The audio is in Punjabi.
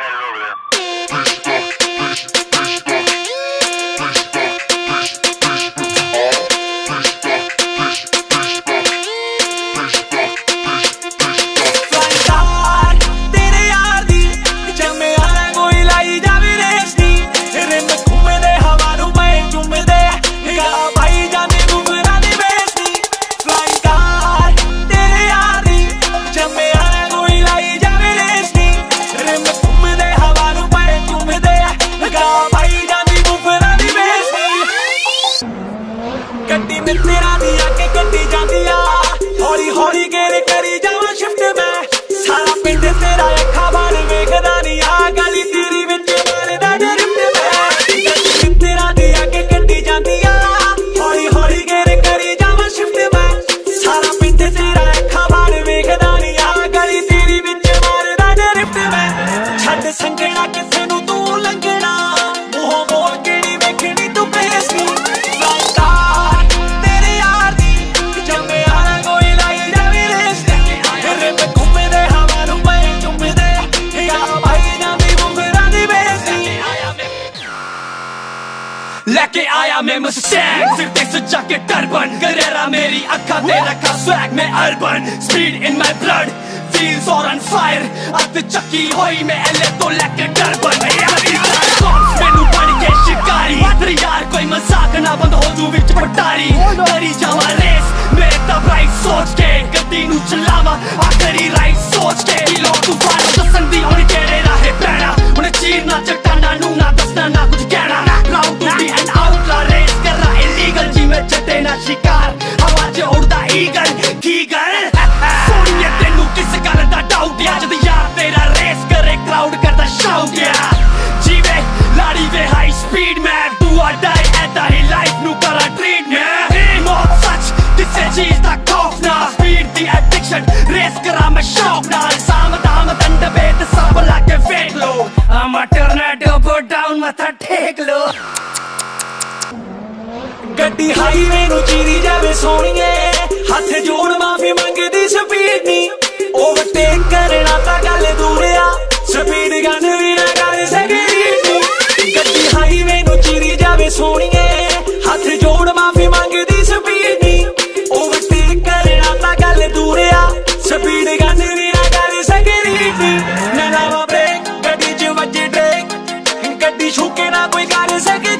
headed over there. ਤੇ ਤੇਰਾ ਦੀ ਆ ਕੇ ਗੱਡੀ ਜਾਂਦੀ ਆ। ਹੌਲੀ ਹੌਲੀ ਗੇਰ ਕਰੀ ਜਾਵਾਂ ਸ਼ਿਫਟ ਮੈਂ। ਸਾਰਾ ਪਿੰਡ ਤੇਰਾ लेके आया मैं मुस्टैग सिर पे सजा टर्बन गरेरा मेरी अखा दे रखा स्वैग में urban speed in my blood feels और ऑन फायर अत चकी होई मैं एले तो लेके टर्बन ਸ਼ਿਕਾਰ ਹਵਾ 'ਚ ਤੈਨੂੰ ਕਿਸ ਗੱਲ ਦਾ ਡਾਊਟ ਅੱਜ ਦੀ ਯਾਰ ਤੇਰਾ ਰੇਸ ਕਰੇ ਕਰਾਊਡ ਕਰਦਾ ਸ਼ਾਊਟ ਗੱਡੀ ਹਾਈਵੇ ਨੂੰ ਚੀਰੀ ਜਾਵੇ ਸੋਹਣੀਏ। ਹੱਥ ਜੋੜ ਮਾਫੀ ਮੰਗਦੀ ਸਪੀਡ ਨਹੀਂ ਓਵਰਟੇਕ ਕਰਨਾ ਤਾਂ ਗੱਲ ਦੂਰ ਆ। ਸਪੀਡ ਗਨ ਵੀ ਨਾ ਕਰ ਸਕਦੀ ਗੱਡੀ ਹਾਈਵੇ ਨੂੰ ਚੀਰੀ ਜਾਵੇ ਸੋਹਣੀਏ। ਹੱਥ ਜੋੜ ਮਾਫੀ ਮੰਗਦੀ ਸਪੀਡ ਨਹੀਂ ਓਵਰਟੇਕ ਕਰਨਾ ਤਾਂ ਗੱਲ ਦੂਰ ਆ। ਸਪੀਡ ਗਨ ਵੀ ਨਾ ਕਰ ਸਕਦੀ ਨਾ। ਚ ਵੱਜੇ ਡ੍ਰੇਕ ਗੱਡੀ ਛੁਕੇ ਨਾ ਕੋਈ ਕਰ ਸਕੇ